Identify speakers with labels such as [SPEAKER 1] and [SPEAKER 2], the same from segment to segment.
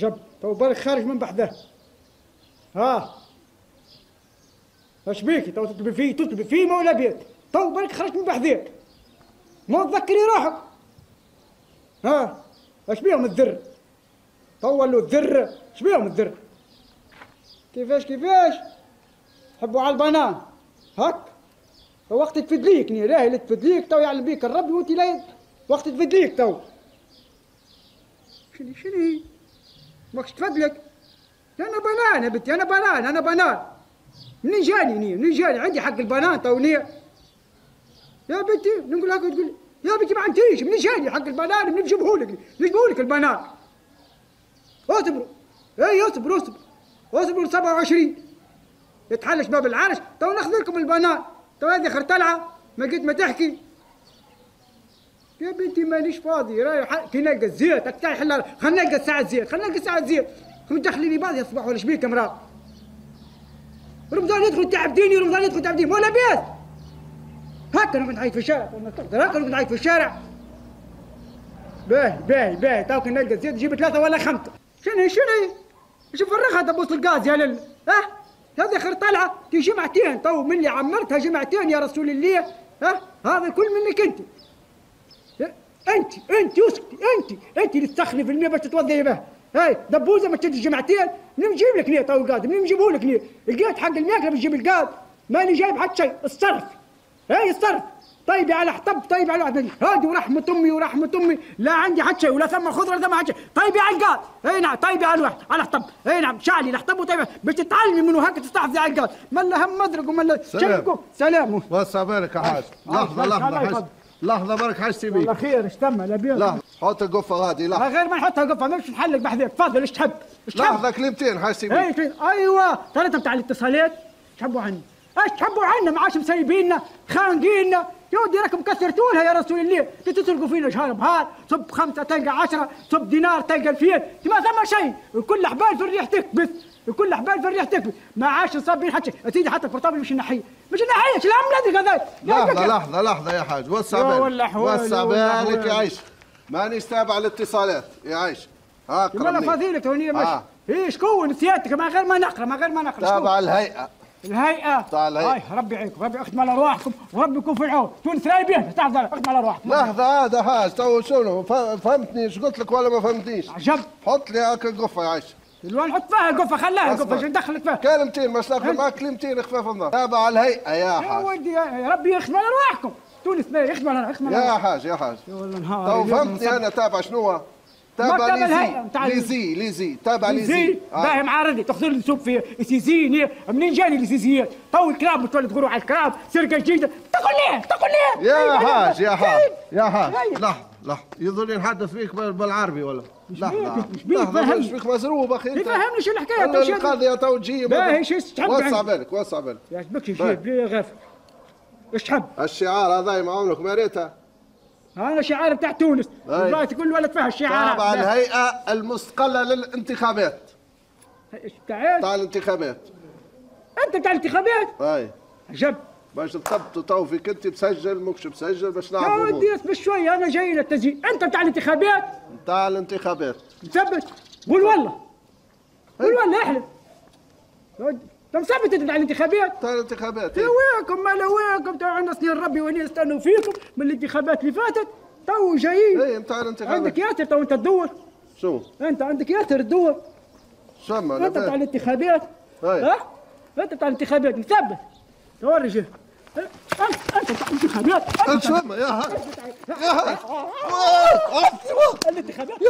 [SPEAKER 1] جب. تو بالك خارج من بحذاه ها. اش بيك؟ تو تطلبي فيه تطلبي فيه ما ولا بيت. تو بالك خرجت من بحذاك ما تذكري روحك. ها. اش بيهم الذر؟ تو ولوا الذر. اش بيهم الذر؟ كيفاش كيفاش؟ حبوا على البنان هك وقت تفدليك ني راهي اللي تفدليك تو يعلم بيك الرب وانت لا وقت تفدليك تو. شنو شنو؟ ماكش تفدلك أنا بنان يا بنتي أنا بنان أنا بنان. منين جاني ني منين جاني؟ عندي حق البنان تو ني يا بنتي نقول لك تقول يا بنتي ما عنديش. منين جاني حق البنان؟ منين نجيبه لك؟ البنان؟ اصبروا إي اصبروا اصبروا اصبروا 27 يتحل شباب العرش تو ناخذ لكم البنان. تو هذه خر طلعه ما قد ما تحكي. يا بنتي مانيش فاضي راي كي نلقى الزيت اكتاي حلال. خلينا نلقى ساعة زيت خلينا نلقى ساعة زيت. مدخليني بعض يا صباح ولا شبيك مرا رمضان يدخل تعب ديني رمضان يدخل تعب ديني. ولا بيت هكا كنت عايش في الشارع. هكا كنت عايش في الشارع. باهي باهي باهي. تو كي نلقى الزيت نجيب ثلاثة ولا خمسة. شنو شنو؟ شوف فرغها تبوس الغاز يا لل ها؟ هذه خير طلعة في جمعتين تو من اللي عمرتها جمعتين يا رسول الله. ها؟ هذا كل منك أنت. أنت أنت اسكتي أنت أنت اللي تسخني في المية باش تتوضي به. هاي دبوزة ما تشد جمعتين نجيب لك نيه تو الغاز نجيبه لك نيه لقيت حق الماكلة بتجيب الغاز ماني جايب حتى شيء؟ الصرف. هاي الصرف. طيبي على حطب طيبي على واحد هادي ورحمة أمي ورحمة أمي. لا عندي حتى شيء ولا ثم خضرة ولا ثم حتى شيء. طيبي على الغاز أي نعم. طيبي على واحد على حطب. أي نعم. شعلي لحطب وطيبي باش تتعلمي منه هكا تستحفظي على القاد ملا هم مدرك وملا
[SPEAKER 2] سلام.
[SPEAKER 1] سلام.
[SPEAKER 2] وسع بالك يا حاج. لحظة
[SPEAKER 1] الله
[SPEAKER 2] لحظة لحظة برك حاجتي
[SPEAKER 1] والله
[SPEAKER 2] بيك
[SPEAKER 1] خير اشتم لا بيض
[SPEAKER 2] لحظة حط القفة هذه لحظة.
[SPEAKER 1] غير ما نحطها قفة مش نحلق بحذاك تفضل إيش تحب؟ إيش تحب؟
[SPEAKER 2] لحظة كلمتين حاجتي بيك
[SPEAKER 1] كده. أيوه. ثلاثة بتاع الاتصالات تحبوا عنا إيش تحبوا عنا؟ ما عادش مسيبيننا خانقيننا يا ودي راكم كثرتوا لها يا رسول الله. تسرقوا فينا شهر بهار صب خمسة تلقى عشرة صب دينار تلقى الفين ما ثم شيء. الكل حبال في الريح تكبس الكل حبال في الريح تكبس ما عادش صابين حتى سيدي حتى البورتابل مش نحية مش نحيه شو العمله هذا
[SPEAKER 2] لحظة لحظة لحظة يا حاج. وسع بالك. وسع بالك. يا عيش. مانيش تابع الاتصالات يا عيش.
[SPEAKER 1] ما
[SPEAKER 2] أنا.
[SPEAKER 1] فضيلة هونية مش
[SPEAKER 2] آه.
[SPEAKER 1] إيش كون سيادتك ما غير ما نقرأ ما غير ما نقرأ؟
[SPEAKER 2] تابع الهيئة. بتاع الهيئة.
[SPEAKER 1] هاي ربي يعينكم ربي اختم على أرواحكم وربي يكون في العون. تونس رايبين تعرف اختم على أرواحكم.
[SPEAKER 2] لحظة هذا حاج تو شنو؟ فهمتني إيش قلت لك ولا ما فهمتنيش؟
[SPEAKER 1] عجب.
[SPEAKER 2] حط لي هاك القفة يا عيش.
[SPEAKER 1] الوان حط فيها القفة خلاها
[SPEAKER 2] أصبر.
[SPEAKER 1] القفة شو ندخلك فيها
[SPEAKER 2] كلمتين مش ناخذ معك كلمتين خفاف النظر تابع الهيئة يا
[SPEAKER 1] يا
[SPEAKER 2] حاج
[SPEAKER 1] ودي يا ربي يختم على ارواحكم تونس ما يختم على
[SPEAKER 2] يا. حاج يا حاج
[SPEAKER 1] يا
[SPEAKER 2] تو فهمتني. أنا تابع شنو تابع ليزي ليزي ليزي تابع
[SPEAKER 1] زي
[SPEAKER 2] ليزي.
[SPEAKER 1] باهي معارضي تاخذ لي سوق في سيزيني منين جاني السيزيات تو الكلاب بتولد تغروا على الكلاب سرقه جديده تقول ليه؟ تقول ليه؟
[SPEAKER 2] يا
[SPEAKER 1] أيوة،
[SPEAKER 2] حاج يا. حاج يا حاج.
[SPEAKER 1] أيوة.
[SPEAKER 2] لحظة لحظة. يظل نحدث فيك بال- بالعربي ولا؟
[SPEAKER 1] بيك، مش بيك، فهمني.
[SPEAKER 2] مش فيك مزروب أخي أنت.
[SPEAKER 1] يفهمني شو الحكاية
[SPEAKER 2] أنا
[SPEAKER 1] تو شو-
[SPEAKER 2] القاضية تو تجي
[SPEAKER 1] باهي، شو تحب
[SPEAKER 2] وسع
[SPEAKER 1] عندي؟
[SPEAKER 2] بالك وسع بالك.
[SPEAKER 1] يا. شيء بلي غافل إيش تحب؟
[SPEAKER 2] الشعار هذا ما عمرك ما
[SPEAKER 1] أنا شعار بتاع تونس. والله كل ولد فيها الشعار
[SPEAKER 2] تابع الهيئة المستقلة للانتخابات.
[SPEAKER 1] بتاع
[SPEAKER 2] بتاع الانتخابات
[SPEAKER 1] أنت بتاع الانتخابات؟
[SPEAKER 2] هاي
[SPEAKER 1] عجب.
[SPEAKER 2] باش تثبتوا تو فيك أنت مسجل مكش مسجل باش
[SPEAKER 1] يا
[SPEAKER 2] نعرفوا
[SPEAKER 1] ودي اصبر شوي أنا جاي للتسجيل. أنت بتاع الانتخابات؟
[SPEAKER 2] بتاع الانتخابات.
[SPEAKER 1] مثبت قول والله. قول والله احلف. مثبت انت بتاع الانتخابات.
[SPEAKER 2] بتاع الانتخابات إيه.
[SPEAKER 1] وينكم ما وينكم تو عندنا سنين ربي وين يستنوا فيكم من الانتخابات اللي فاتت. تو جايين.
[SPEAKER 2] إيه بتاع الانتخابات.
[SPEAKER 1] عندك ياسر تو أنت تدور.
[SPEAKER 2] شو؟
[SPEAKER 1] أنت عندك ياسر تدور.
[SPEAKER 2] شما
[SPEAKER 1] أنت بتاع الانتخابات.
[SPEAKER 2] هاي.
[SPEAKER 1] ها؟ أنت بتاع الانتخابات مثبت. توري شو انت انت بتاع الانتخابات انت
[SPEAKER 2] يا هاي يا هاي
[SPEAKER 1] الانتخابات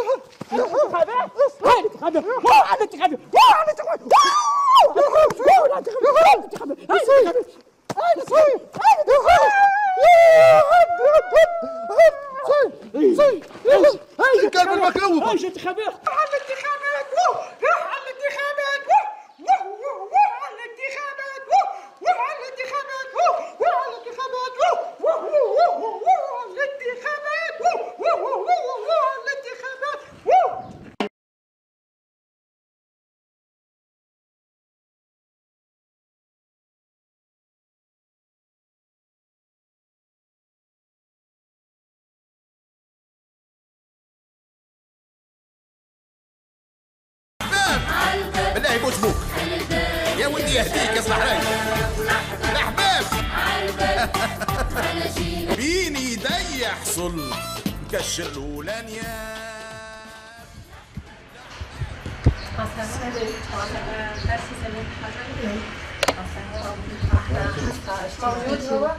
[SPEAKER 1] الانتخابات هاي الانتخابات الانتخابات الانتخابات الانتخابات الانتخابات الانتخابات الانتخابات هاي
[SPEAKER 2] كلب المكلوب.
[SPEAKER 1] هاي الانتخابات على الانتخابات على الانتخابات على الانتخابات
[SPEAKER 3] يعجبوك كش الاولانيا
[SPEAKER 4] موجود هو؟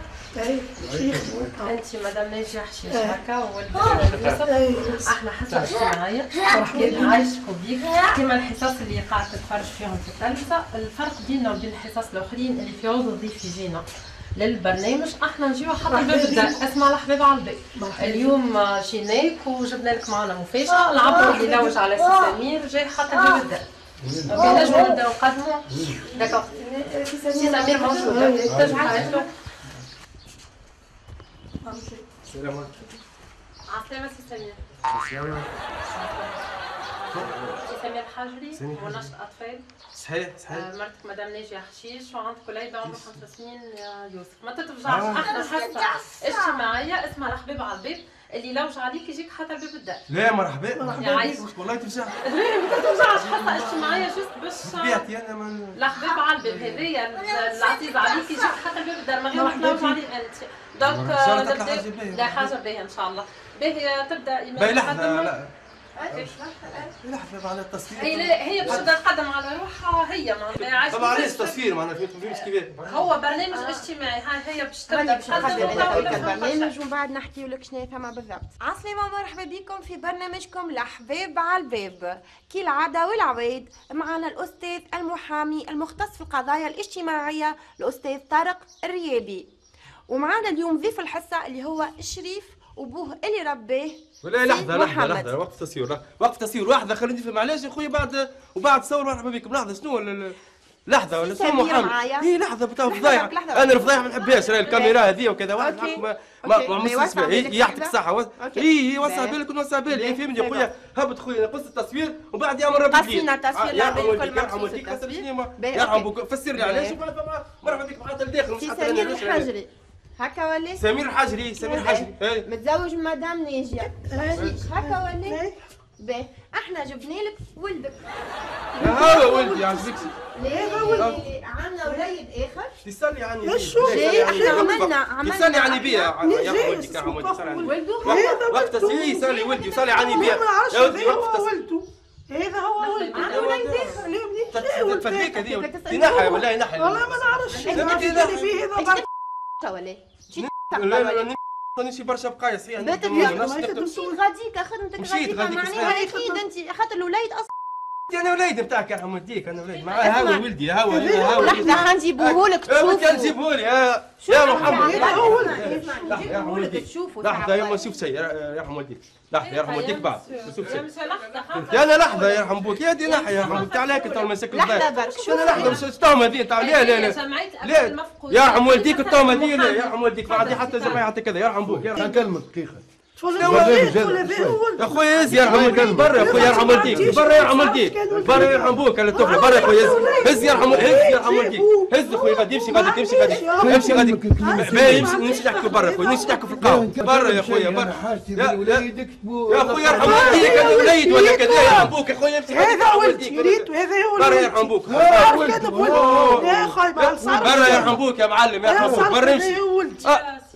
[SPEAKER 4] انت مدام ناجي حشيش هكا إحنا حصه اجتماعيه كما الحصص اللي قاعد تتفرج فيهم في التلفزه الفرق بيننا وبين الحصص الاخرين اللي في عوض ضيف يجينا للبرنامج. إحنا نجيو حتى الباب الدار اسمع الحباب على الباب اليوم جيناك وجبنا لك معنا مفاجأة. العبد اللي لوج على سي سمير جاي حتى الباب الدار OK نجمو نبداو نقدموا d'accord سي سمير موجود تنجم له
[SPEAKER 5] السلام عليكم.
[SPEAKER 4] عسلامة سي سمير. سي سمير حجري.
[SPEAKER 5] سمير
[SPEAKER 4] منشط أطفال.
[SPEAKER 5] صحيح صحيح.
[SPEAKER 4] آه، مرتك مدام ناجية حشيش وعندك وليد عمره خمس سنين يا يوسف. ما تتفجعش إحنا حصة. اجتماعية اسمها الحبيب على الباب اللي لوج عليك يجيك حتى الباب الدار.
[SPEAKER 5] لا مرحبا
[SPEAKER 4] يا عايش
[SPEAKER 5] والله ترجع
[SPEAKER 4] ما تتفجعش حصة اجتماعية juste باش
[SPEAKER 5] طبيعتي أنا ما
[SPEAKER 4] الحبيب على الباب. هذايا العزيز عليك يجيك حتى الباب الدار. ما غير تلوج عليه
[SPEAKER 5] أنت. donc
[SPEAKER 4] آه،. لا حاجة باهية إن شاء الله. باهية تبدأ. ايمان
[SPEAKER 5] باهي لحظة لحظة على التصوير
[SPEAKER 4] هي لا هي باش تبدا تقدم على روحها هي معناتها عايش
[SPEAKER 5] طبعا علاش التصوير معناها فهمت فهمت كيفاه
[SPEAKER 4] هو برنامج اجتماعي هاي هي باش تبدا تقدم
[SPEAKER 6] البرنامج ومن بعد نحكي لك شنو ثما بالضبط. عسلامة ومرحبا بكم في برنامجكم الأحباب على الباب. كالعادة والعواد معنا الأستاذ المحامي المختص في القضايا الاجتماعية الأستاذ طارق الريابي. ومعنا اليوم ضيف الحصة اللي هو الشريف وبوه اللي رباه
[SPEAKER 5] ولا لحظة لحظة. لحظة وقف تصوير لا. وقف تصوير لحظة خليني نفهم علاش يا خويا بعد وبعد تصور مرحبا بكم لحظة شنو لحظة ولا شنو محمد
[SPEAKER 6] معايا.
[SPEAKER 5] اي لحظة بتاع أنا
[SPEAKER 6] برك.
[SPEAKER 5] الفضايح ما نحبهاش راهي الكاميرا هذه وكذا واحد ما. ما
[SPEAKER 6] بالك
[SPEAKER 5] يعطيك؟ الصحة
[SPEAKER 6] OK.
[SPEAKER 5] اي وسع. بالك ونوسع بالي
[SPEAKER 6] باهي.
[SPEAKER 5] فهمني يا خويا هبط خويا قص التصوير وبعد
[SPEAKER 6] قصينا
[SPEAKER 5] يا عم
[SPEAKER 6] مخصوص
[SPEAKER 5] ولدي كسر
[SPEAKER 6] التصوير.
[SPEAKER 5] عم
[SPEAKER 6] OK.
[SPEAKER 5] بك فسر لي. علاش مرحبا بك معاك الداخل مش حتى
[SPEAKER 6] هكا ولا
[SPEAKER 5] سمير الحجري سمير الحجري إيه.
[SPEAKER 6] متزوج من مدام ناجية هكا ولا باهي أحنا جبنا لك ولدك.
[SPEAKER 5] هاو ولدي عجبك
[SPEAKER 6] ليه؟ ولدي. عندنا وليد آخر.
[SPEAKER 5] تسالي عني بيه
[SPEAKER 6] ليه؟ إحنا عملنا عملنا
[SPEAKER 5] تسالي عني بيه يا ولدي يا عم ولدي سالي عني
[SPEAKER 6] ولده؟
[SPEAKER 5] وقت تسالي سالي ولدي وسالي عني بيه
[SPEAKER 7] ما نعرفش
[SPEAKER 5] يا ولدي
[SPEAKER 7] هذا هو ولده. هذا هو ولده.
[SPEAKER 6] عنده وليد
[SPEAKER 7] آخر. ليه
[SPEAKER 5] تفديك؟ هذه
[SPEAKER 6] هو.
[SPEAKER 5] ولا ينحى.
[SPEAKER 7] والله ما نعرفش. فيه هذا
[SPEAKER 6] ولا
[SPEAKER 5] لا لا لا نعطيني شي برشا. نفس نخدم.
[SPEAKER 6] مشيت غاديك خدمتك
[SPEAKER 5] مشيت
[SPEAKER 6] غاديك معناها. أكيد انت خاطر الوليد أصلا
[SPEAKER 5] أنا وليد نتاعك يا عم ولديك أنا وليد. معاه. هاوي ولدي هاوي هاوي
[SPEAKER 6] لحظة حنجيبوه لك تشوفوا
[SPEAKER 5] نجيبه لي يا يا محمد.
[SPEAKER 7] هذا هو ولده
[SPEAKER 5] لحظة يا عم
[SPEAKER 6] نجيبوه لك
[SPEAKER 5] ولدي
[SPEAKER 6] تشوفوا
[SPEAKER 5] لحظة يا ما نشوف شيء يا يا عم ولدي لحظة يا عم ولديك بعد. شوف
[SPEAKER 4] خاطر
[SPEAKER 5] يا أنا لحظة يا عم بوك يا دي نحي يا عم تعال هيك تعال مسك
[SPEAKER 6] لحظة برك شوف
[SPEAKER 5] أنا لحظة مش التهمة ذي تعال لا لا لا لا
[SPEAKER 4] المفقودين.
[SPEAKER 5] يا عم ولديك التهمة ذي لا يا ولديك ما عندي حتى جمعية حتى كذا. يا عم بوك يا عم
[SPEAKER 8] نكلمك دقيقة.
[SPEAKER 7] هو
[SPEAKER 5] يا خويا هز يا عم ولديك برا يا خويا يا عم ولديك برا يا عم ولديك برا يا عم بوك على الطفل برا يا خويا هز هز يا عم هز يا عم ولديك هز خويا غادي يمشي غادي تمشي غادي امشي غادي باهي يمشي نمشي نحكي برا خويا نمشي نحكي في القهوة برا يا خويا برا يا- خويا ارحم والديك أنا وليد ولا كذا يا عم بوك يا خويا امشي غادي
[SPEAKER 7] هذا
[SPEAKER 5] ولديك
[SPEAKER 7] يريد وهذا هو
[SPEAKER 5] برا عم بوك برا يا عم بوك يا معلم يا بوك برا امشي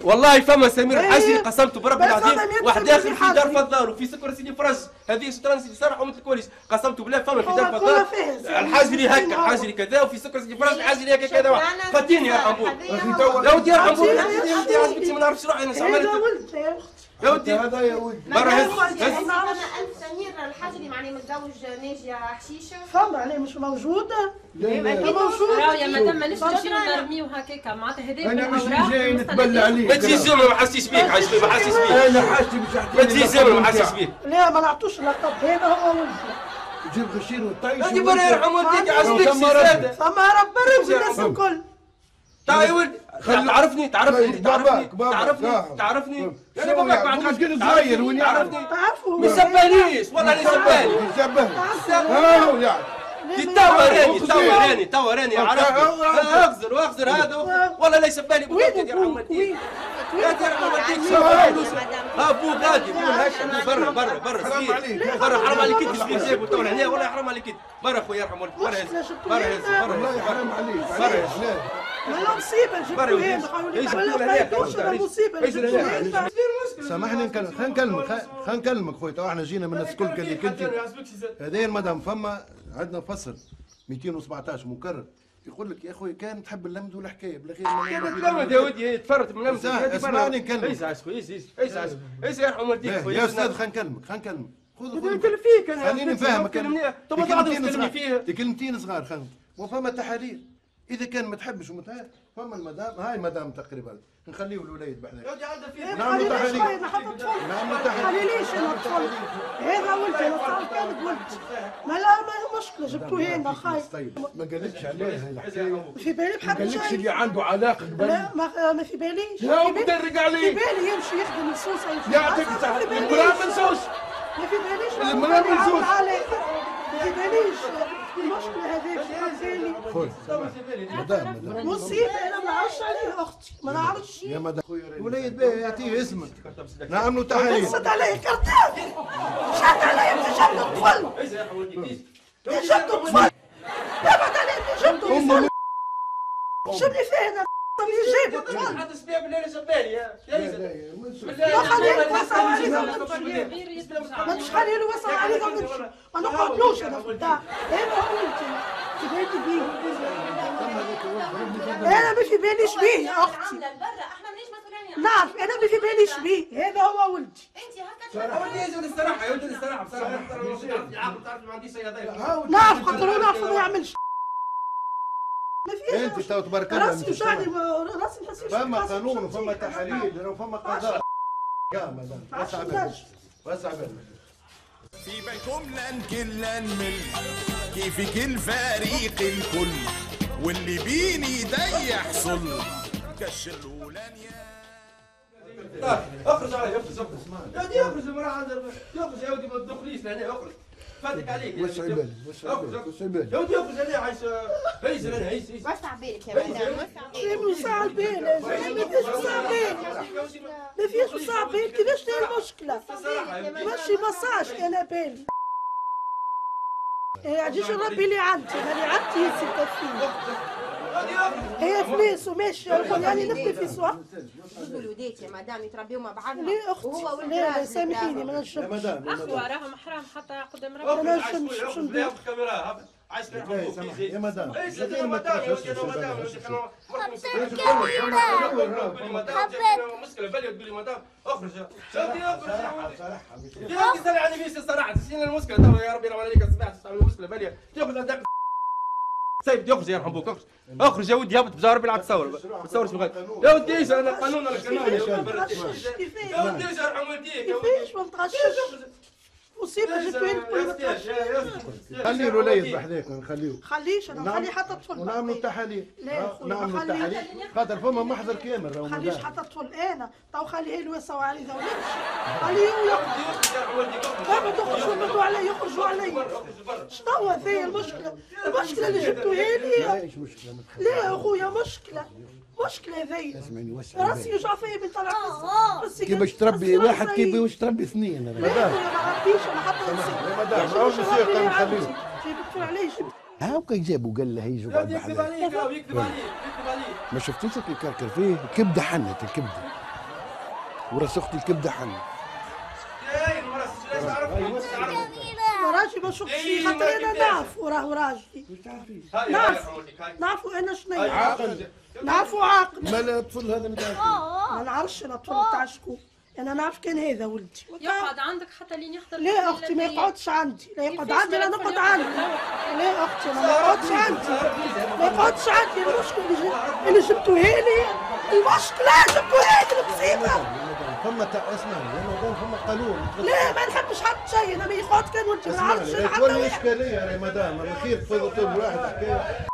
[SPEAKER 5] والله فما سمير
[SPEAKER 7] إيه.
[SPEAKER 5] الحجري قسمته برب العظيم. واحد داخل في دار. فضار وفي سكر سيدي فرج هذه شطران سيدي صرح ومثل كوليش قسمته بالله فما في دار فضار
[SPEAKER 7] فيه.
[SPEAKER 5] الحجري هكا
[SPEAKER 7] هو.
[SPEAKER 5] حجري كذا وفي سكر سيدي فرج الحجري هكا كذا. فاتيني يا
[SPEAKER 6] هو.
[SPEAKER 5] يا ودي يا
[SPEAKER 7] أنت-
[SPEAKER 5] يا ودي ما نعرفش روحي أنا
[SPEAKER 7] هذا
[SPEAKER 5] عملت.
[SPEAKER 7] ولدي يا
[SPEAKER 5] ودي.
[SPEAKER 8] هذا يا ولدي
[SPEAKER 5] برا هز
[SPEAKER 6] أنا
[SPEAKER 5] هز
[SPEAKER 6] ألف سمير الحجري معني متزوج ناجية حشيشة.
[SPEAKER 7] فما عليه مش موجودة.
[SPEAKER 8] لا لا
[SPEAKER 6] أكيد
[SPEAKER 7] موجود
[SPEAKER 4] راهو يا مدام مانيش. نمشيو نرميو هكاكا معناتها هذاك
[SPEAKER 8] أنا مش جاي نتبلى. عليك
[SPEAKER 5] ما تجيش جمله ما حسيش بيك عايش ما حسيش بيك
[SPEAKER 8] أنا حاجتي مش
[SPEAKER 5] ما تجيش جمله ما حسيش بيك
[SPEAKER 7] لا ما نعطوش لقب. هذا هو
[SPEAKER 8] جيب غشير وطيش
[SPEAKER 5] هذه برا يرحم والديك شي
[SPEAKER 8] مرة
[SPEAKER 5] زاده
[SPEAKER 7] فما رب رب الناس الكل.
[SPEAKER 5] تعال يا ولدي تعرفني تعرفني
[SPEAKER 8] خلي-
[SPEAKER 5] تعرفني تعرفني
[SPEAKER 8] نعم.
[SPEAKER 5] تعرفني
[SPEAKER 8] شنو
[SPEAKER 5] أنا باباك
[SPEAKER 8] يعني؟
[SPEAKER 5] حاجة.
[SPEAKER 8] كده
[SPEAKER 5] تعرفني،
[SPEAKER 8] صغير؟
[SPEAKER 5] تعرفني
[SPEAKER 7] تعرفوا
[SPEAKER 5] ما سبانيش والله لا سباني
[SPEAKER 8] شبه ها يعني
[SPEAKER 5] توا. توا راني توا راني عرفت؟
[SPEAKER 8] أخ-
[SPEAKER 5] اخزر واخزر هذا والله لا يسباني بجد يا عليك شوف فلوس. ها بو غادي بو بو برا برا برا صغير. برا حرام عليك انت شبيك جايب تو هنا والله حرام عليك. انت برا خويا يرحم والديك. برا هز برا هز برا هز
[SPEAKER 8] حرام عليك.
[SPEAKER 5] برا هز.
[SPEAKER 8] لا
[SPEAKER 7] ولا مصيبة جبتوا لي ما مصيبة.
[SPEAKER 8] سامحني نكلم خلينا نكلمك خلينا نكلمك خويا تو إحنا جينا من الناس الكل قال لك انت هذايا المدام فما عندنا فصل 217 مكرر. يقول لك يا أخوي كان تحب اللمد والحكاية بلا غير من-
[SPEAKER 5] تلمد يا ودي تفرت من
[SPEAKER 8] اسمع-
[SPEAKER 5] هذه
[SPEAKER 8] اسمعني. نكلمك.
[SPEAKER 5] إيش إيش عسكو إيش يرحم والديك
[SPEAKER 8] يا أستاذ خلينا نكلمك خلينا نكلمك. خذ خذ
[SPEAKER 5] نتكلم فيك. أنا
[SPEAKER 8] خليني نفهمك.
[SPEAKER 5] تكلمني. فيها.
[SPEAKER 8] دي كلمتين صغار خلينا وفما تحاليل إذا كان ما تحبش ومتها فما المدام هاي مدام تقريبا. نخليه الوليد بحذاك.
[SPEAKER 5] يا ودي عندها فيها
[SPEAKER 8] نعم
[SPEAKER 7] خليليش
[SPEAKER 8] تحاليل نعم
[SPEAKER 7] أنا طفل هذا ولدي أنا طفل كان ولد ما لا ما مشكلة جبتوا هنا خايف.
[SPEAKER 8] طيب ما قالكش عليها الحكاية؟
[SPEAKER 7] في بالي
[SPEAKER 8] ما
[SPEAKER 7] بحق
[SPEAKER 8] قالكش اللي عنده علاقة قبل
[SPEAKER 7] لا ما ما في باليش.
[SPEAKER 8] لا
[SPEAKER 7] بالي-
[SPEAKER 8] بدرق
[SPEAKER 7] في بالي يمشي يخدم السوسه
[SPEAKER 8] يا تقطع المراه منسوس
[SPEAKER 7] ما في باليش. ما
[SPEAKER 8] المرأة
[SPEAKER 7] في بالي
[SPEAKER 8] منسوس.
[SPEAKER 7] عاود عليك ما في باليش. في بالي
[SPEAKER 8] خذ مدام مدام
[SPEAKER 7] مصيبه أنا ما نعرفش عليها أختي ما نعرفش.
[SPEAKER 8] يا مدام. وليد باهي يعطيه اسمك. نعملوا تحاليل
[SPEAKER 7] شد علي كرتان شد علي جبت الطفل جبت الطفل يا أنت جبت الطفل شبني فينا طب يجيب الطفل
[SPEAKER 5] حد يا يا
[SPEAKER 7] ما ما نقعدلوش أنا في الدار أنا هو انت في بالي بيه أنا ما في باليش بيه يا
[SPEAKER 6] أختي
[SPEAKER 7] نعرف أنا ما في باليش بيه هذا هو ولدي
[SPEAKER 6] انت هكا
[SPEAKER 5] ودي يا ولد الصراحه يا ولد الصراحه بصراحه تعرف ما عنديش اي
[SPEAKER 7] نعرف خاطر هو نعرف ما يعملش ما فيش
[SPEAKER 8] أنت تو تبارك الله
[SPEAKER 7] راسي وجعني ما- راسي ما حسيتش
[SPEAKER 8] فما قانون وفما. تحاليل وفما قضاء. يا مدام وسع بالك. وسع بالك.
[SPEAKER 3] في بالكم لن كلا نمل كيفك الفريق الكل؟ واللي بيني ده يحصل. كش الولان يا
[SPEAKER 5] اخرج علي اخرج اخرج يا ودي اخرج المراه عندها اخرج يا ودي ما تدخليش لهنا اخرج فاتك عليك
[SPEAKER 8] وسع بالك وسع بالك وسع بالك
[SPEAKER 5] يا ودي أخرج هنا عايش هيس هنا هيس
[SPEAKER 6] وسع بالك يا مدام وسع بالك
[SPEAKER 7] ما فيش وسع بال ما فيش وسع بال كيفاش هي المشكلة؟ ماشي مساج أنا بالي عجيش ربي اللي عندي. اللي عندي ستة فيه هي فلوس وماشي يقول يعني نبكي في سوا
[SPEAKER 6] زوج الوديت يا مدام يتربيوا مع بعض
[SPEAKER 7] ليه أختي
[SPEAKER 6] وهو ولد
[SPEAKER 7] سامحيني ما
[SPEAKER 8] يا
[SPEAKER 7] نشربش
[SPEAKER 8] مدام يا مدام
[SPEAKER 4] راهم حرام حتى قدام ربي
[SPEAKER 7] أنا
[SPEAKER 5] عايش
[SPEAKER 7] نشمش-
[SPEAKER 5] خويا،
[SPEAKER 7] شو
[SPEAKER 5] اخرج
[SPEAKER 7] ندير؟
[SPEAKER 5] لا الكاميرا عايش
[SPEAKER 8] باهي، سامح. يا مدام
[SPEAKER 5] إيش
[SPEAKER 8] غير
[SPEAKER 5] يا
[SPEAKER 8] ما
[SPEAKER 5] مدام يا
[SPEAKER 8] تخافش
[SPEAKER 5] ودي أنا مدام يا ودي
[SPEAKER 8] شوف
[SPEAKER 5] أنا مرة مشكلة بالي تقولي مدام اخرج يا ودي اخرج يا ولدي
[SPEAKER 8] صراحة
[SPEAKER 5] يا ودي سأل يعني فيش الصراحة تسين المشكلة تو يا ربي لو عليك سمعت تعمل المشكلة بالي تاخذ عندك سيب يخرج يرحم أبوك اخرج. اخرج يا ودي هبط بزار بيلعب تصور تصور شو يا ودي إيش أنا قانون أنا كمان يا ودي.
[SPEAKER 7] كيفاش
[SPEAKER 5] يا ودي إيش يرحم والديك يا ودي
[SPEAKER 7] كيفاش ما تغشش؟ مصيبة جبت وين تقول ما تغشش
[SPEAKER 8] خلي الوليد بحذاك نخليه
[SPEAKER 7] خليش أنا نخليه حتى الطفل
[SPEAKER 8] ونعملوا تحاليل
[SPEAKER 7] لا ما
[SPEAKER 8] نعملوا
[SPEAKER 7] خليه.
[SPEAKER 8] تحاليل خاطر فما محضر كامل راهو
[SPEAKER 7] خليش. حتى الطفل أنا تو خليه الوسع علي ذا ونمشي خليه يخرج ما تخرجوا منه علي يخرجوا علي. شنو هو هذه المشكلة؟ المشكلة اللي جبتوها لي. لا يا اخويا مشكلة. مشكلة هذه
[SPEAKER 8] اسمعني وسع
[SPEAKER 7] راسي. يوجع فيا من طلع راسي
[SPEAKER 8] كيفاش
[SPEAKER 7] راسي
[SPEAKER 8] تربي
[SPEAKER 7] راسي
[SPEAKER 8] واحد
[SPEAKER 7] راسي.
[SPEAKER 8] كيفاش تربي اثنين؟
[SPEAKER 7] يا اخويا ما عرفتيش أنا حتى
[SPEAKER 8] مدام راهو الموسيقى نخليه
[SPEAKER 7] جبت عليه جبت
[SPEAKER 2] هاكا جابوا قال له هيجوا بعد
[SPEAKER 5] يكذب عليك يكذب عليك يكذب عليك
[SPEAKER 2] ما شفتيش كي كركر فيه؟ كبدة حنت الكبدة. وراس أختي الكبدة حنت
[SPEAKER 5] يا المرأة ليش تعرف
[SPEAKER 7] راجي ما شفتش
[SPEAKER 5] إيه،
[SPEAKER 7] خاطر
[SPEAKER 5] أنا.
[SPEAKER 7] نعرف وراه راجي
[SPEAKER 5] هاي
[SPEAKER 7] نعرف. نعرفوا أنا شنو عاقل نعرفوا عاقل
[SPEAKER 8] ما لا الطفل هذا متعرف
[SPEAKER 7] ما نعرفش أنا الطفل تاع شكون أنا نعرف كان هذا ولدي
[SPEAKER 4] يقعد عندك حتى لين يحضر
[SPEAKER 7] لا يا أختي ما يقعدش عندي لا يقعد عندي لا نقعد عندي لا يا أختي ما يقعدش عندي ما يقعدش عندي المشكلة اللي جب- اللي جبتوها لي المشكلة جبتوها لي المصيبه
[SPEAKER 8] فما تع... اسمعني قانون
[SPEAKER 7] لا ما نحبش حد شيء. أنا ما كان ولدي ما نعرفش أنا حتى
[SPEAKER 8] تولي اشكاليه يا مدام؟ أنا خير تفضل طول واحد
[SPEAKER 5] حكاية.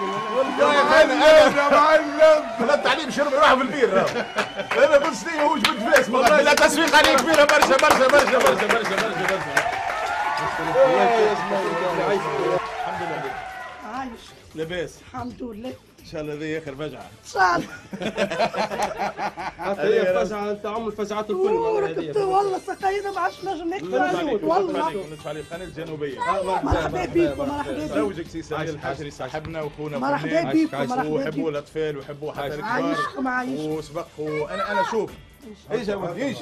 [SPEAKER 3] والله أنا يا معلم. فلت عليه بشرب يروح في البير. أنا قلت لي هو جبت فلوس والله لا تسويق عليه كبيره برشا برشا برشا برشا برشا برشا برشا الحمد لله.
[SPEAKER 7] عايش.
[SPEAKER 3] لاباس.
[SPEAKER 7] الحمد لله.
[SPEAKER 3] شاء الله هذه آخر فجعة.
[SPEAKER 7] ان شاء الله
[SPEAKER 5] حتى هي فزعه انت عم الفزعات الكل.
[SPEAKER 7] والله سقينا ما عادش نجم نكفى والله.
[SPEAKER 3] نصف عليه القناه الجنوبية.
[SPEAKER 7] مرحبا بكم مرحبا بكم
[SPEAKER 3] زوجك سي سمير الحجري صاحبنا وأخونا
[SPEAKER 7] مرحبا. بكم بكم
[SPEAKER 3] الأطفال ويحبوا حتى الكبار.
[SPEAKER 7] عايشكم عايش.
[SPEAKER 3] وسبق أنا أنا شوف. إيش يا ولدي إيش؟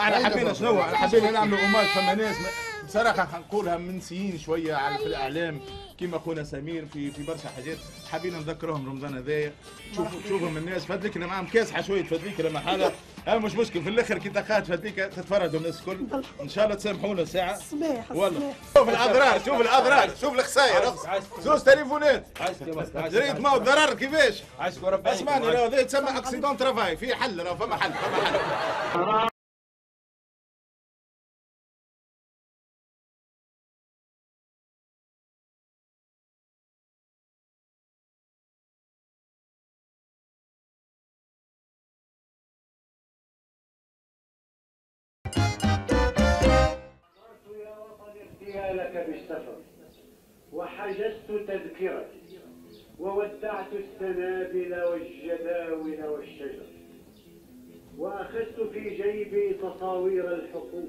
[SPEAKER 3] إحنا حبينا شنو؟ إحنا حبينا نعملوا اوماج فما ناس بصراحة حنقولها منسيين شوية على في الإعلام كيما أخونا سمير في في برشا حاجات. حبينا نذكرهم رمضان هذايا شوفوا شوفوا من الناس. فدلك أنا معاهم كاسحه شوية فدلك لما حاله ها مش مشكل. في الآخر كي تقات فدلك تتفرجوا الناس الكل. إن شاء الله تسامحونا ساعه
[SPEAKER 7] سماح
[SPEAKER 3] والله. شوف الأضرار شوف الأضرار شوف الخسائر. زوز تليفونات. جريت موت ضرر كيفاش؟ اسمعني لو هذا تسمى أكسيدون ترافاي. في حل لو فما حل فما حل.
[SPEAKER 9] اغتيالك بالسفر وحجزت تذكرتي. وودعت السنابل والجداول والشجر. وأخذت في جيبي تصاوير الحقوق.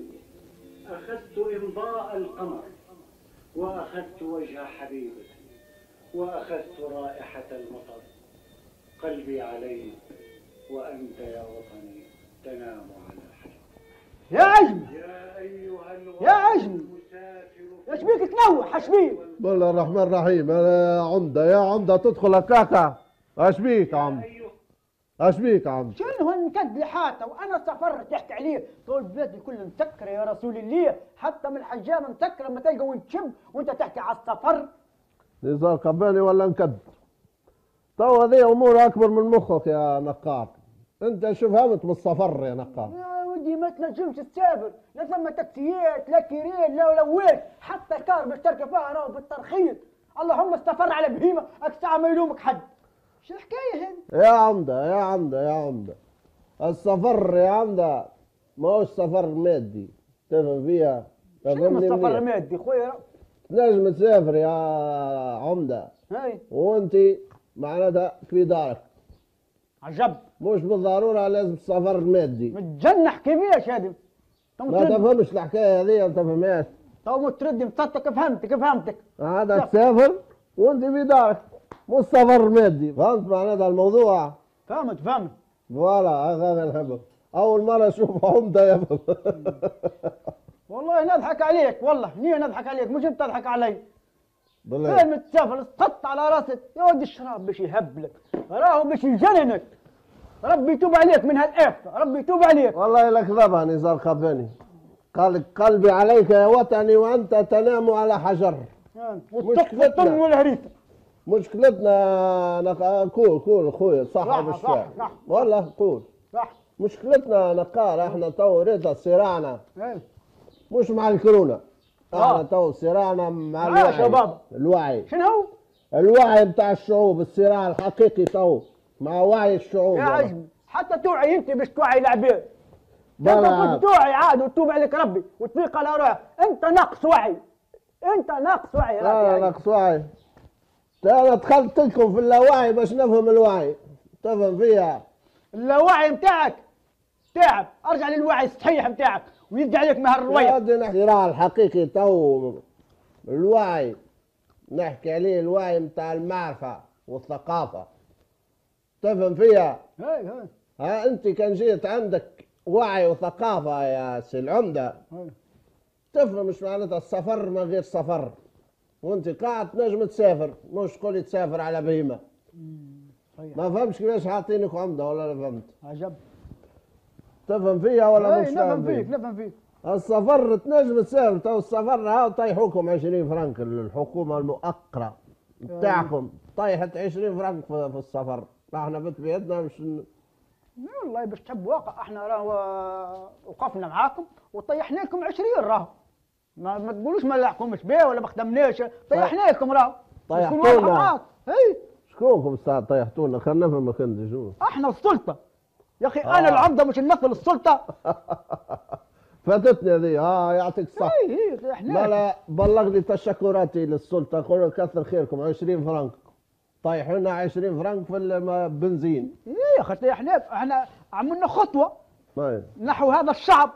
[SPEAKER 9] أخذت إمضاء القمر. وأخذت وجه حبيبتي وأخذت رائحة المطر. قلبي عليك وأنت يا وطني. تنام على حجر
[SPEAKER 1] يا عجمي
[SPEAKER 9] يا أيها الوطن
[SPEAKER 1] يا عجمي
[SPEAKER 9] المسافر
[SPEAKER 1] إيش بيك تنوح إيش بيك
[SPEAKER 2] بسم الله الرحمن الرحيم. أنا عمدة يا عمدة تدخل هكاكا اش بيك يا عمده اش بيك يا عمده
[SPEAKER 1] شنو هالنكد اللي حاته وأنا سافر تحت عليه. طول بلادي كل مسكره يا رسول الله. حتى من الحجامة مسكره لما تلقى وانت تشم وانت تحكي على السفر.
[SPEAKER 2] نزار قباني ولا نكد تو هذه أمور أكبر من مخك يا نقار. أنت شو فهمت بالسفر يا نقار؟
[SPEAKER 1] يا ودي ما تنجمش تسافر لا ثم تاكسيات لا كيرين لا ولا وين حتى كار باش تركب فيها راهو بالترخيص اللهم استفر على بهيمة اكساعه ما يلومك حد. شو الحكاية هذه؟
[SPEAKER 2] يا عمدة يا عمدة يا عمدة. السفر يا عمدة ما هوش سفر مادي. تفهم فيها؟
[SPEAKER 1] شنو السفر. المادي خويا؟
[SPEAKER 2] تنجم تسافر يا عمدة.
[SPEAKER 1] هاي.
[SPEAKER 2] وانت معناتها في دارك.
[SPEAKER 1] عجب.
[SPEAKER 2] مش بالضرورة لازم السفر المادي.
[SPEAKER 1] متجنح كيفاش هذه؟
[SPEAKER 2] ما تفهمش الحكاية هذه ما تفهمهاش.
[SPEAKER 1] تو متردي مصدق فهمتك فهمتك.
[SPEAKER 2] هذا تسافر وانت في دارك مش سفر مادي. فهمت معناتها الموضوع؟
[SPEAKER 1] فهمت فهمت.
[SPEAKER 2] voilà هذا نحبه أول مرة أشوف عمدة يفهم
[SPEAKER 1] والله نضحك عليك والله. نية نضحك عليك؟ مش أنت تضحك علي.
[SPEAKER 2] بالله.
[SPEAKER 1] كلمة تسافر اسقطت على راسك. يا ولد الشراب باش يهبلك راهو باش يجننك. ربي يتوب عليك من هالآفة ربي يتوب عليك.
[SPEAKER 2] والله لك ذبح نزار خباني قال قلبي عليك يا وطني وأنت تنام على حجر.
[SPEAKER 1] والطق والطن والهريسة.
[SPEAKER 2] مشكلتنا نق... كول كول خويا صح
[SPEAKER 1] صح،
[SPEAKER 2] مش. والله قول
[SPEAKER 1] صح.
[SPEAKER 2] مشكلتنا نقار إحنا تو ريتا صراعنا
[SPEAKER 1] إيه.
[SPEAKER 2] مش مع الكورونا. إحنا
[SPEAKER 1] آه.
[SPEAKER 2] تو صراعنا مع
[SPEAKER 1] معايا
[SPEAKER 2] الوعي.
[SPEAKER 1] شباب.
[SPEAKER 2] الوعي.
[SPEAKER 1] شنو
[SPEAKER 2] الوعي بتاع الشعوب الصراع الحقيقي تو. مع وعي الشعوب
[SPEAKER 1] يا. عجمي حتى توعي انت باش توعي العباد
[SPEAKER 2] بلا
[SPEAKER 1] انت. كنت توعي عاد وتوب عليك ربي وتفيق على روحك. انت ناقص وعي. انت ناقص وعي
[SPEAKER 2] لا
[SPEAKER 1] ربي
[SPEAKER 2] لا نقص وعي. أنا دخلت لكم في اللاوعي باش نفهم الوعي. تفهم فيها.
[SPEAKER 1] اللاوعي نتاعك تعب. ارجع للوعي الصحيح نتاعك ويرجع لك مهر الروية
[SPEAKER 2] ودي نحكي الصراع الحقيقي تو. الوعي نحكي عليه الوعي متاع المعرفة والثقافة. تفهم فيها.
[SPEAKER 1] هاي هاي.
[SPEAKER 2] ها انت كان جيت عندك وعي وثقافة يا سي العمدة.
[SPEAKER 1] هاي.
[SPEAKER 2] تفهم مش معناتها السفر ما غير سفر. وانت قاعد تنجم تسافر مش تقول تسافر على بهيمة.
[SPEAKER 1] صحيح.
[SPEAKER 2] ما فهمش كيفاش حاطينك عمدة ولا لا فهمت.
[SPEAKER 1] عجب.
[SPEAKER 2] تفهم فيها ولا مش
[SPEAKER 1] نفهم
[SPEAKER 2] فاهم
[SPEAKER 1] فيك. نفهم فيك.
[SPEAKER 2] السفر تنجم تسافر تو السفر ها طيحوكم 20 فرنك الحكومة المؤقرة بتاعكم طيحت 20 فرنك في السفر. إحنا بت بيدنا مش
[SPEAKER 1] والله باش تحب واقع إحنا راه وقفنا معاكم وطيحنا لكم 20 راه ما, ما تقولوش ما لحقومش بيه ولا ما خدمناش طيحنا لكم راه
[SPEAKER 2] طيحتونا.
[SPEAKER 1] إي.
[SPEAKER 2] شكونكم ساعة طيحتونا؟ خلينا نفهم كنت شو
[SPEAKER 1] إحنا السلطة. يا أخي أنا العمدة مش نمثل السلطة.
[SPEAKER 2] فاتتني هذه. آه يعطيك الصحة.
[SPEAKER 1] إي إي طيحنا
[SPEAKER 2] لا لا بلغني تشكراتي للسلطة. كثر خيركم 20 فرنك طيحوا لنا 20 فرنك في البنزين
[SPEAKER 1] اي يا أخي طيحنا إحنا عملنا خطوة.
[SPEAKER 2] طيب.
[SPEAKER 1] نحو هذا الشعب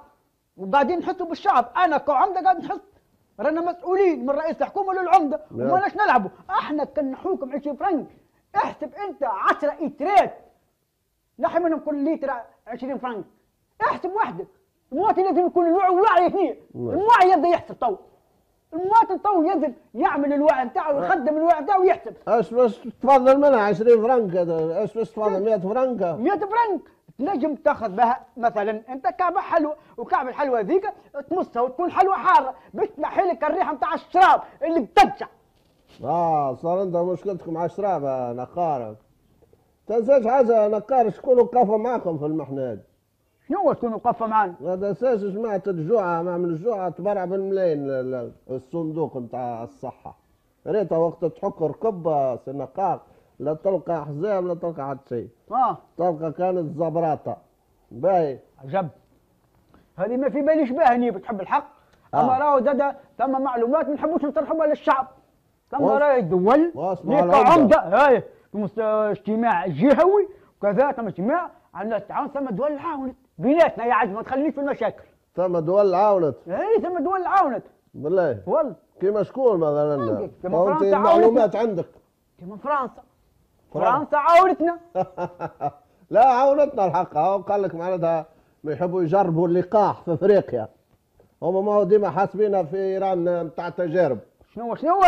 [SPEAKER 1] وقاعدين نحسوا بالشعب. أنا كعمدة قاعد نحس رانا مسؤولين من رئيس الحكومة
[SPEAKER 2] للعمدة.
[SPEAKER 1] وما لاش نلعبوا. إحنا كان نحوكم 20 فرنك احسب أنت 10 يترات نحي منهم كل لتر 20 فرنك احسب وحدك المواطن لازم يكون الوعي وعي اثنين
[SPEAKER 2] نعم.
[SPEAKER 1] الوعي يبدا يحسب تو المواطن تو لازم يعمل الوعي نتاعو ويخدم الوعي نتاعو ويحسب.
[SPEAKER 2] إيش باش تفضل منها 20 فرنك؟ إيش باش تفضل 100 فرنك.
[SPEAKER 1] 100 فرنك. تنجم تاخذ بها مثلا أنت كعبه حلوة وكعب الحلوة ذيك تمسها وتكون حلوة حارة باش تنحي لك الريحة نتاع الشراب اللي بتبشع
[SPEAKER 2] آه صار انت مشكلتكم مع الشراب يا نقارة. تنساش حاجة نقار شكون وقف معكم في المحنات؟
[SPEAKER 1] شنو تكون وقفه معانا؟
[SPEAKER 2] هذا أساس جماعة الجوعة مع من الجوعة تبرع بالملايين الصندوق نتاع الصحة. ريتها وقت تحك ركب سي نقار لا تلقى حزام لا تلقى حتى شيء.
[SPEAKER 1] آه.
[SPEAKER 2] تلقى كانت زبراطة باهي.
[SPEAKER 1] عجب. هذه ما في باليش بها هني بتحب الحق. أما
[SPEAKER 2] آه.
[SPEAKER 1] راهو دادا ثم معلومات ما نحبوش نطرحوها للشعب ثم راهي
[SPEAKER 2] العمدة.
[SPEAKER 1] عمدة. هاي اجتماع جهوي وكذا ثم اجتماع على التعاون ثم دول عاونت بيناتنا يا عجب ما تخلينيش في المشاكل
[SPEAKER 2] ثم دول عاونت
[SPEAKER 1] هاي ثم دول عاونت
[SPEAKER 2] بالله.
[SPEAKER 1] والله.
[SPEAKER 2] كيما شكون مثلا
[SPEAKER 1] كيما
[SPEAKER 2] أنت
[SPEAKER 1] فرنسا
[SPEAKER 2] المعلومات عندك.
[SPEAKER 1] كما فرنسا.
[SPEAKER 2] فرنسا.
[SPEAKER 1] عاونتنا.
[SPEAKER 2] لا عاونتنا الحق. هو قال لك معناتها ما يحبوا يجربوا اللقاح في أفريقيا. هما ما هو ديما حاسبينها في إيران نتاع تجارب.
[SPEAKER 1] شنو شنو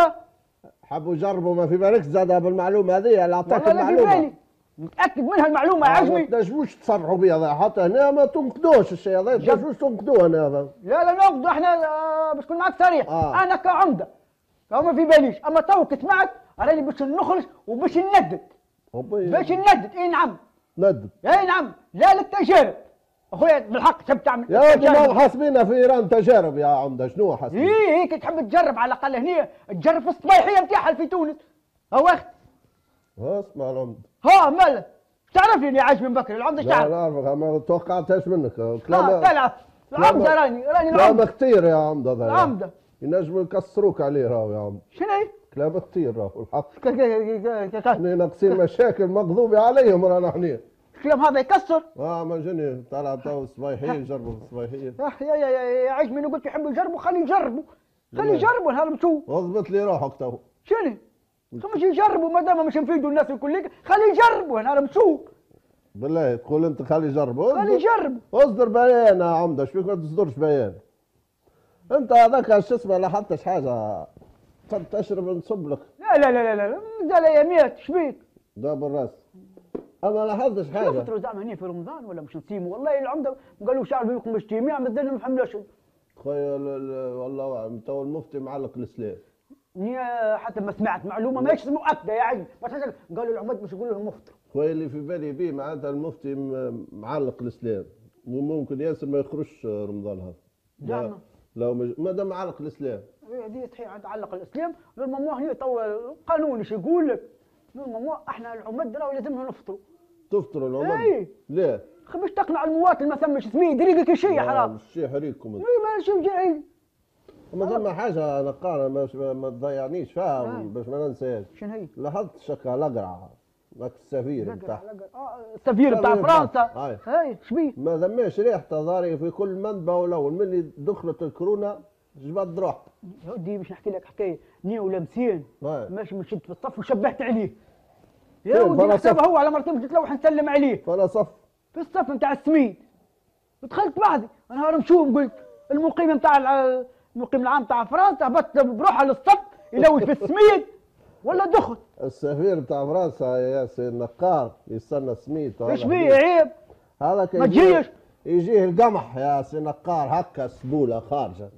[SPEAKER 2] حبوا يجربوا ما في بالك زاد بالمعلومة هذه اللي أعطاك
[SPEAKER 1] المعلومة. متأكد منها المعلومه يا
[SPEAKER 2] آه، ما
[SPEAKER 1] عجمي
[SPEAKER 2] تنجموش تصرحوا بها حتى هنا ما تنقدوش الشيء هذا. ما تنجموش تنقدوه هنا هذا.
[SPEAKER 1] لا لا نقضوا إحنا آه، باش نكون معك صريح.
[SPEAKER 2] آه.
[SPEAKER 1] أنا كعمدة تو ما في باليش أما توك سمعت راني باش نخرج وباش نندد. باش نندد. إي نعم.
[SPEAKER 2] ند
[SPEAKER 1] إي نعم. لا للتجارب. أخويا بالحق تحب تعمل
[SPEAKER 2] يا ما
[SPEAKER 1] تجارب.
[SPEAKER 2] حاسبينها في إيران تجارب يا عمدة. شنو حاسبين؟
[SPEAKER 1] إي هيك تحب تجرب على الأقل هنا تجرب في الصبايحية نتاعها في تونس. هو اخت
[SPEAKER 2] اسمع العمده
[SPEAKER 1] ها مالا تعرفني اللي عايش من بكري العمده
[SPEAKER 2] لا
[SPEAKER 1] تعرف
[SPEAKER 2] نعرفك ما توقعتهاش منك.
[SPEAKER 1] ها
[SPEAKER 2] كلام
[SPEAKER 1] تلعب العمده راني راني
[SPEAKER 2] كلام
[SPEAKER 1] العمده
[SPEAKER 2] كثير يا عمدة ذا.
[SPEAKER 1] العمده
[SPEAKER 2] ينجموا يكسروك عليه راهو يا عم
[SPEAKER 1] شنو؟
[SPEAKER 2] كلام كثير راهو الحق. إحنا ناقصين مشاكل مغضوب عليهم رانا إحنا
[SPEAKER 1] الكلام هذا يكسر.
[SPEAKER 2] آه ما جاني طلع تو صبايحيه جربوا صبايحيه
[SPEAKER 1] يا يا يا يا عيش من قلت يحبوا يجربوا خلي يجربوا خلي
[SPEAKER 2] بالله.
[SPEAKER 1] يجربوا نشوف
[SPEAKER 2] اضبط لي روحك تو.
[SPEAKER 1] شنو؟ مش يجربوا ما دام مش نفيدوا الناس الكل. خلي يجربوا نهار نشوف
[SPEAKER 2] بالله تقول انت خلي يجربوا؟
[SPEAKER 1] خلي يجربوا.
[SPEAKER 2] اصدر بيان يا عمدة إيش فيك ما تصدرش بيان؟ انت هذاك شو اسمه لاحظتش حاجة. تحب تشرب نصب لك
[SPEAKER 1] لا لا لا لا لا لا لا يا ميت شبيك؟
[SPEAKER 2] ده بالراس اما لاحظتش حاجة.
[SPEAKER 1] نفطروا زعما هنا في رمضان ولا مش نسيموا والله العمدة قالوا شعب بيكم اجتماع مازلنا ما فهمناش
[SPEAKER 2] خويا ال- ال- والله تو المفتي معلق السلاح
[SPEAKER 1] ني- حتى ما سمعت معلومة ماهيش مؤكده يا عجل ما قالوا العماد باش يقولوا لهم افطروا
[SPEAKER 2] خويا اللي في بالي بيه معناتها المفتي معلق الإسلام. وممكن ياسر ما يخرجش رمضان هذا. لا
[SPEAKER 1] زعما
[SPEAKER 2] لو مج... ما دام معلق الإسلام.
[SPEAKER 1] هذه صحيح تعلق الإسلام. نورمالمون هنا تو القانون إيش يقول لك؟ نورمالمون إحنا العماد راهو لازمنا نفطروا
[SPEAKER 2] تفطروا العمر
[SPEAKER 1] اي
[SPEAKER 2] ليه؟
[SPEAKER 1] باش تقنع المواطن ما ثمش شيء يا
[SPEAKER 2] لا،
[SPEAKER 1] حرام.
[SPEAKER 2] مش شي حريقكم.
[SPEAKER 1] اي ما شوف جاي.
[SPEAKER 2] ما ثم حاجة أنا قارن ما, تضيعنيش فيها
[SPEAKER 1] آه.
[SPEAKER 2] باش ما ننساش
[SPEAKER 1] شنو هي؟
[SPEAKER 2] لاحظت شكا الاقرع ذاك السفير بتاع.
[SPEAKER 1] آه، السفير بتاع
[SPEAKER 2] السفير
[SPEAKER 1] فرنسا
[SPEAKER 2] هاي.
[SPEAKER 1] شبيه؟
[SPEAKER 2] ما ذماش ريحته ضاري في كل منبه والاول من دخلت الكورونا جبت روح
[SPEAKER 1] يا ودي باش نحكي لك حكاية ني ولمسين. ماشي مشيت في الصف وشبهت عليه يا؟ ودي
[SPEAKER 2] صف.
[SPEAKER 1] هو على مرتين قلت له نسلم عليه
[SPEAKER 2] فانا صف
[SPEAKER 1] في الصف نتاع السميد ودخلت بعدي نهار مشوم قلت المقيم نتاع المقيم العام نتاع فرنسا هبط بروحه للصف يلوج في السميد ولا دخل.
[SPEAKER 2] السفير بتاع فرنسا يا ياسر نقار يستنى وهذا
[SPEAKER 1] إيش بيه؟ عيب.
[SPEAKER 2] هذاك
[SPEAKER 1] ما تجيش.
[SPEAKER 2] يجيه القمح يا سي نقار هكا سبولة خارجة.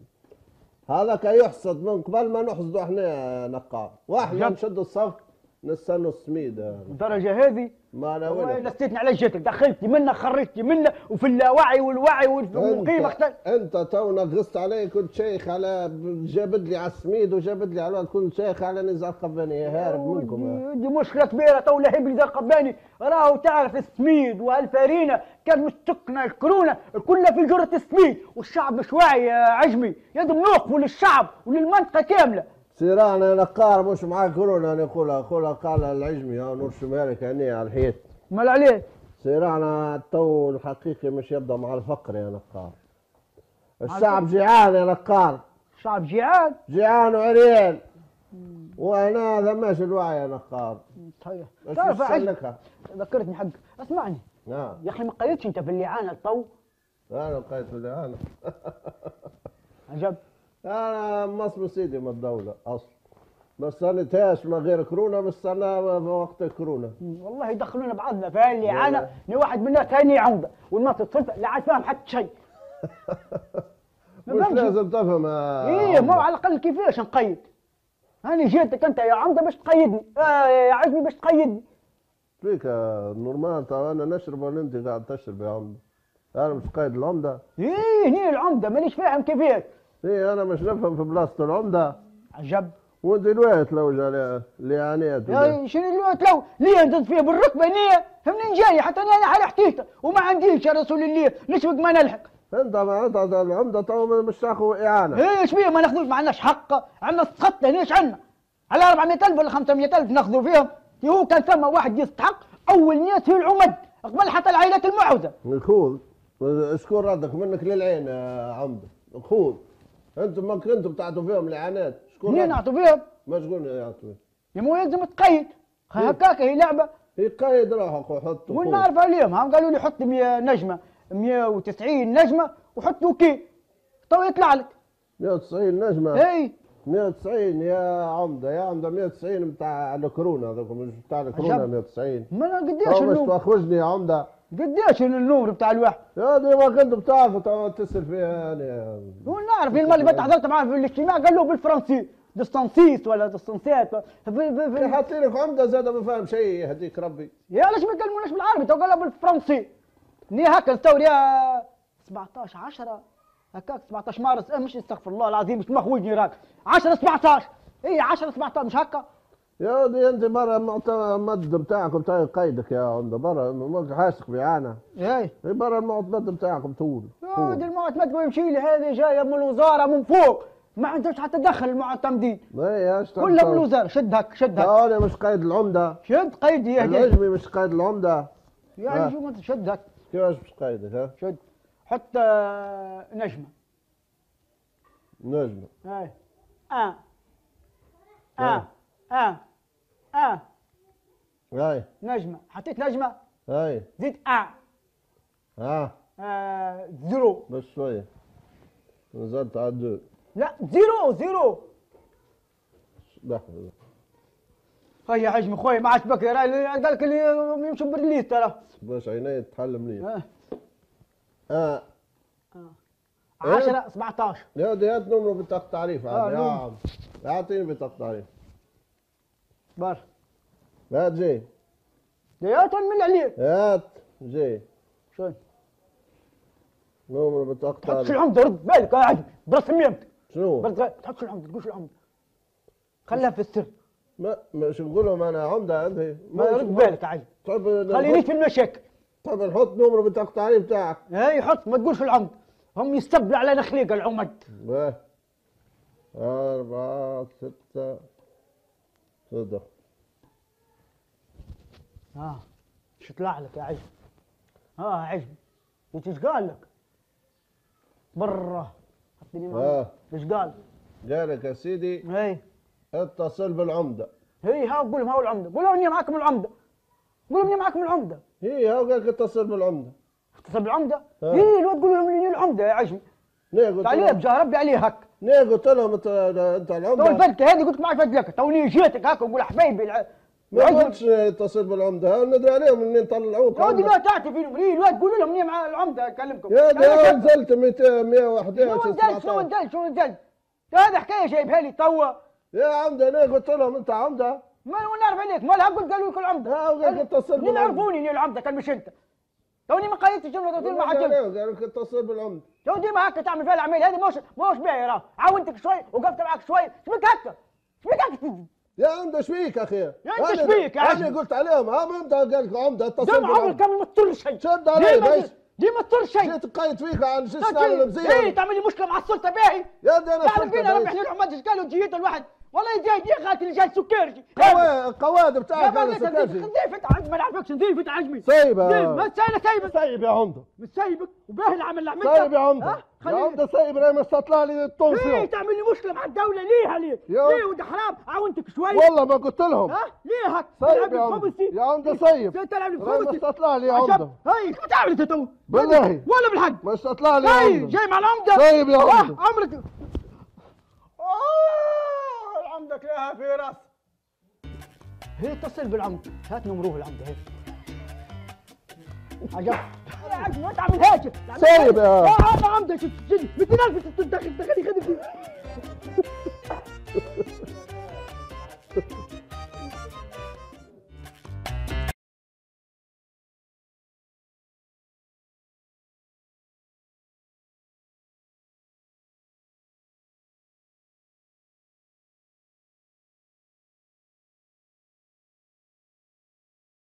[SPEAKER 2] هذاك يحصد من قبل ما نحصدوا إحنا نقار.
[SPEAKER 1] وإحنا.
[SPEAKER 2] نشدوا الصف نستنوا السميد.
[SPEAKER 1] الدرجة هذه
[SPEAKER 2] ما
[SPEAKER 1] أنا
[SPEAKER 2] وين
[SPEAKER 1] نسيتني على جهتك دخلتني منا خرجتني منا وفي اللاوعي والوعي والقيمة
[SPEAKER 2] انت, أنت تو نغصت علي كنت شيخ على جابد لي على السميد وجابد لي على كنت شيخ على نزار قباني هارب منكم.
[SPEAKER 1] دي مشكلة كبيرة تو لي دار قباني راهو تعرف السميد والفارينه كان مستكنه الكورونا كلها في جرة السميد. والشعب مش واعي يا عجمي لازم نوقفوا للشعب وللمنطقة كاملة.
[SPEAKER 2] سيرانا نقار مش معاك. كورونا نقولها قولها قال العجمي ها نرسمها لك هني على الحيط.
[SPEAKER 1] مال عليه
[SPEAKER 2] سيرانا التو الحقيقي مش يبدأ مع الفقر يا نقار. الشعب جيعان يا نقار.
[SPEAKER 1] الشعب جيعان؟
[SPEAKER 2] جيعان وعريان. وهنا ثماش الوعي يا نقار.
[SPEAKER 1] صحيح تعرف عجمي
[SPEAKER 2] نسلكها
[SPEAKER 1] ذكرتني حق. اسمعني.
[SPEAKER 2] نعم.
[SPEAKER 1] يا أخي ما قيدتش أنت في اللعانه الطو؟
[SPEAKER 2] أنا بقيت اللي أنا
[SPEAKER 1] عجب.
[SPEAKER 2] أنا مصر سيدي من الدولة أصلا ما استنيتهاش من غير كورونا مستنى وقت كورونا.
[SPEAKER 1] والله يدخلونا بعضنا في اللعانه ني واحد منا ثاني عمده والناس تصف لا عاد فاهم حتى شيء. ما
[SPEAKER 2] مش. لازم تفهم يا إيه.
[SPEAKER 1] مو على الأقل كيفاش نقيد أنا جيتك انت يا عمده باش تقيدني. آه يا عجمي باش تقيدني.
[SPEAKER 2] فيك نورمال تو أنا نشرب ولا أنت قاعد تشرب يا عمده أنا مش قايد العمدة.
[SPEAKER 1] إيه هني العمدة مانيش فاهم كيفاش
[SPEAKER 2] إيه أنا مش نفهم في بلاصه العمدة.
[SPEAKER 1] عجب.
[SPEAKER 2] وأنت الوقت لو جا ليانيات
[SPEAKER 1] يا شنو اللي لو؟ ليه ندز فيه بالركبه نيه منين جاي حتى أنا على حتيته. وما عنديش يا رسول الله. نشفق ما نلحق؟
[SPEAKER 2] أنت معناتها العمدة تو مش تاخذ اعانه
[SPEAKER 1] إيه إيش ما ناخذوش ما عندناش حق. عندنا سقط ليش عندنا؟ على 400000 ولا 500000 ناخذوا فيهم؟ هو كان ثم واحد يستحق أول ناس هي العمد. قبل حتى العائلات المعوزه
[SPEAKER 2] خذ شكون ردك منك للعين يا عمدة. خذ أنتم ما كنتم تعطوا فيهم الإعانات. شكون
[SPEAKER 1] منين؟ نعطوا فيهم؟
[SPEAKER 2] ما شكون يعطوا؟
[SPEAKER 1] يا مو يلزم تقيد هكاك هي لعبة.
[SPEAKER 2] يقيد روحك وحط
[SPEAKER 1] وين نعرف عليهم. هم قالوا لي حط 100 نجمة. 190 نجمة وحط OK تو يطلع لك.
[SPEAKER 2] 190 نجمة؟
[SPEAKER 1] اي
[SPEAKER 2] 190 يا عمدة. يا عمدة 190 بتاع الكورونا هذوك مش بتاع الكورونا
[SPEAKER 1] عجب.
[SPEAKER 2] 190
[SPEAKER 1] ما أنا قديش
[SPEAKER 2] مش تأخذني يا عمدة.
[SPEAKER 1] قديش النوم بتاع الواحد
[SPEAKER 2] يا دي ما كنتم تعرفوا تو تتصل فيها أنا
[SPEAKER 1] ونعرف المره اللي حضرت معاه في الاجتماع قال له بالفرنسي distances ولا distanciation في
[SPEAKER 2] حاطين لك عمدة زاد ما فاهم شيء يهديك ربي.
[SPEAKER 1] يا ليش ما يكلموناش بالعربي؟ تو قالها بالفرنسي. ني هكا نستوري يا 17 10 هكاك 17 مارس آه مش استغفر الله العظيم مش مخوجني راك. 10 17 اي 10 17 مش هكا؟
[SPEAKER 2] يا دي انت برا المعتمد بتاعكم تاي قيدك يا عمده برا ما حاسك بيعانه
[SPEAKER 1] اي
[SPEAKER 2] برا المعتمد بتاعكم طول
[SPEAKER 1] يا دي المعتمد يمشي لي هذه جاية من الوزارة من فوق. ما عندهاش حتى دخل المعتمدين.
[SPEAKER 2] اي إيش
[SPEAKER 1] كلها من الوزارة شد هك شد هك
[SPEAKER 2] أنا مش قيد العمدة.
[SPEAKER 1] شد قيدي
[SPEAKER 2] العجمي مش قيد العمدة.
[SPEAKER 1] يعني
[SPEAKER 2] آه.
[SPEAKER 1] شو ما شد هك
[SPEAKER 2] كيفاش مش قيدك ها؟
[SPEAKER 1] شد. حط آه، نجمة.
[SPEAKER 2] نجمة.
[SPEAKER 1] هاي آه. آه. آه. آه.
[SPEAKER 2] هاي.
[SPEAKER 1] نجمة. حطيت نجمة؟
[SPEAKER 2] هاي.
[SPEAKER 1] زيد آه.
[SPEAKER 2] ها
[SPEAKER 1] آه. zéro.
[SPEAKER 2] بس شوية نزلت على ال deux
[SPEAKER 1] لا zéro zéro.
[SPEAKER 2] لحظة.
[SPEAKER 1] هيا يا عجمي خويا ما عجبك؟ يا راجل قال لك اللي يمشوا برليس ترى.
[SPEAKER 2] باش عيني تحل منيح
[SPEAKER 1] آه.
[SPEAKER 2] آه.
[SPEAKER 1] 10 17
[SPEAKER 2] يا دي هات نمرة بطاقة تعريف
[SPEAKER 1] آه،
[SPEAKER 2] عاد يا. عم. اعطيني بطاقة تعريف.
[SPEAKER 1] بار
[SPEAKER 2] هات جي
[SPEAKER 1] يا تنمل عليك
[SPEAKER 2] هات جي
[SPEAKER 1] شو
[SPEAKER 2] نمره بطاقة
[SPEAKER 1] تحطش العمده رد بالك عجمي براس ميمتك
[SPEAKER 2] شنو؟
[SPEAKER 1] برد تحطش العمده تقولش العمده خليها في السر.
[SPEAKER 2] ما مش نقول لهم أنا عمدة عندي.
[SPEAKER 1] ما رد بالك يا عجمي
[SPEAKER 2] طيب
[SPEAKER 1] خلينيش في المشاكل
[SPEAKER 2] طيب نحط نمره بطاقة تعريف بتاعك.
[SPEAKER 1] اي حط ما تقولش العمد. هم يستبلوا على نخليق العمد.
[SPEAKER 2] باه أربعة ستة. صدق
[SPEAKER 1] آه إيش طلع لك يا عجم آه عجم انت إيش قال لك؟ برا حطني معاه
[SPEAKER 2] آه
[SPEAKER 1] إيش قال؟
[SPEAKER 2] جالك يا سيدي
[SPEAKER 1] اي
[SPEAKER 2] اتصل بالعمدة.
[SPEAKER 1] هي ها قول لهم هاو العمدة؟ قول لهم إني معاكم العمدة. قول لهم إني معاكم العمدة.
[SPEAKER 2] هي هاو قالك اتصل بالعمدة.
[SPEAKER 1] اتصل بالعمدة؟
[SPEAKER 2] آه.
[SPEAKER 1] هي الواد قول لهم إني العمدة يا عجم
[SPEAKER 2] ليه قلت
[SPEAKER 1] عليه بجاه ربي عليه هك
[SPEAKER 2] ليه قلت لهم انت انت
[SPEAKER 1] تو
[SPEAKER 2] العمدة
[SPEAKER 1] الفلكه هذه قلت معك فدلك توني جيتك هكا نقول حبايبي
[SPEAKER 2] ما قلتش اتصل بالعمدة. ها ندري عليهم منين طلعوك
[SPEAKER 1] يا
[SPEAKER 2] عمدة.
[SPEAKER 1] لا فيهم. هي الواد قولوا لهم إني مع العمدة أكلمكم.
[SPEAKER 2] يا ده. نزلت 200 111
[SPEAKER 1] شو ندل شو
[SPEAKER 2] 17
[SPEAKER 1] ندل شو ندل هذا حكاية جايبها لي توا
[SPEAKER 2] يا عمدة ليه قلت لهم انت عمدة.
[SPEAKER 1] ما نعرف عليك. ما لها قلت قالوا لك
[SPEAKER 2] العمدة. اتصل بالعمدة.
[SPEAKER 1] يعرفوني إني العمدة كان مش أنت؟ توني ما قيدت الجمله تقول ما
[SPEAKER 2] قال
[SPEAKER 1] حجمت
[SPEAKER 2] له- قال لك اتصل بالعمده
[SPEAKER 1] تو ديما هكا تعمل فيها العميل. هذه مش مش باهي راه عاونتك شوي وقفت معك شوي. شبيك هكا. شبيك هكا
[SPEAKER 2] يا عمده شبيك أخي؟ يا
[SPEAKER 1] أنت شبيك يا؟
[SPEAKER 2] أنا قلت عليهم ها عمده قال لك عمده اتصل
[SPEAKER 1] دم عمرك كامل ما تطر شيء.
[SPEAKER 2] شد علي بس.
[SPEAKER 1] ديما تطر شيء.
[SPEAKER 2] جيت قايد فيك عن شو اسمه المزيه
[SPEAKER 1] تعمل لي مشكلة مع السلطة باهي
[SPEAKER 2] يا دي أنا
[SPEAKER 1] تعرف فينا. ربح للعماد إيش قالوا جيت الواحد. والله جاي خالتي اللي جاي سكرجي.
[SPEAKER 2] قوا- القواد بتاعك
[SPEAKER 1] أنا نظيف
[SPEAKER 2] سكرجي.
[SPEAKER 1] انت عجمي ما نعرفكش نظيف انت عجمي.
[SPEAKER 2] سايبه.
[SPEAKER 1] ما سايبه سايبه.
[SPEAKER 2] سايب يا عمده
[SPEAKER 1] مش سايبك وباهي العمل اللي عملته.
[SPEAKER 2] سايب يا عمده؟ يا عمده سايب راي ما استطلع لي
[SPEAKER 1] ليه
[SPEAKER 2] التونسي
[SPEAKER 1] تعمل لي مشكلة مع الدولة؟ ليه ليه؟ ليه وده حرام؟ عاونتك شوي.
[SPEAKER 2] والله ما قلت لهم.
[SPEAKER 1] ها؟ ليه هك؟
[SPEAKER 2] سايب يا عمده يا عمده سايب.
[SPEAKER 1] تلعب لي
[SPEAKER 2] راي ما استطلع لي يا. عمده
[SPEAKER 1] هاي شو تعمل انت تو؟
[SPEAKER 2] بالله.
[SPEAKER 1] ولا بالحق.
[SPEAKER 2] ما استطلع لي يا عمده
[SPEAKER 1] جاي مع العمده
[SPEAKER 2] سايب يا عمده
[SPEAKER 1] عمرك. العمدة لها في هي اتصل بالعمدة هات نمروه العمدة هي عجب. عجب ما تعملهاش
[SPEAKER 2] سايب يا-
[SPEAKER 1] آه عمدة شوف جدي 200000 تدخل دخلي خدمتي